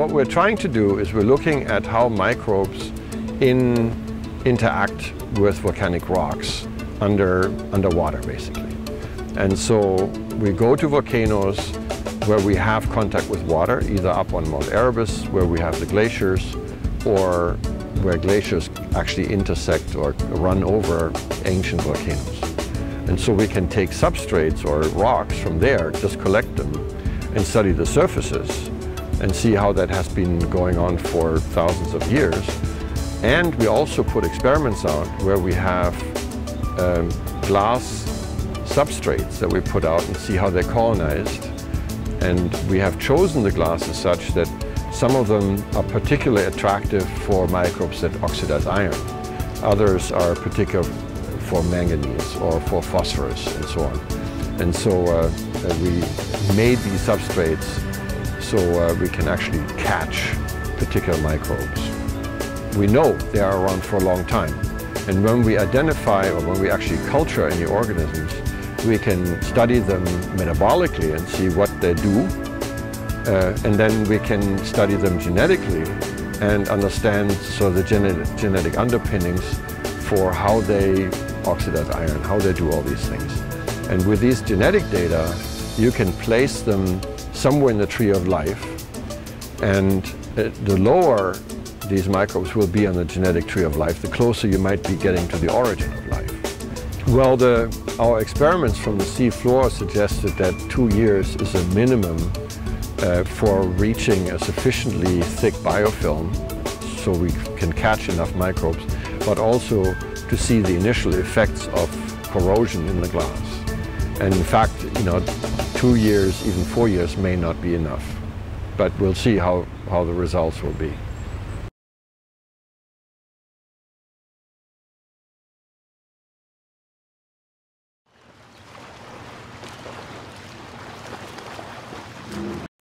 what we're trying to do is we're looking at how microbes in, interact with volcanic rocks under, underwater, basically. And so we go to volcanoes where we have contact with water, either up on Mount Erebus, where we have the glaciers, or where glaciers actually intersect or run over ancient volcanoes. And so we can take substrates or rocks from there, just collect them and study the surfaces and see how that has been going on for thousands of years. And we also put experiments out where we have um, glass substrates that we put out and see how they're colonized. And we have chosen the glasses such that some of them are particularly attractive for microbes that oxidize iron. Others are particular for manganese or for phosphorus and so on. And so uh, we made these substrates so uh, we can actually catch particular microbes. We know they are around for a long time. And when we identify or when we actually culture any organisms, we can study them metabolically and see what they do uh, and then we can study them genetically and understand so the genetic, genetic underpinnings for how they oxidize iron, how they do all these things. And with these genetic data, you can place them somewhere in the tree of life. And uh, the lower these microbes will be on the genetic tree of life, the closer you might be getting to the origin of life. Well, the, our experiments from the sea floor suggested that two years is a minimum uh, for reaching a sufficiently thick biofilm so we can catch enough microbes, but also to see the initial effects of corrosion in the glass. And in fact, you know, two years, even four years may not be enough. But we'll see how, how the results will be.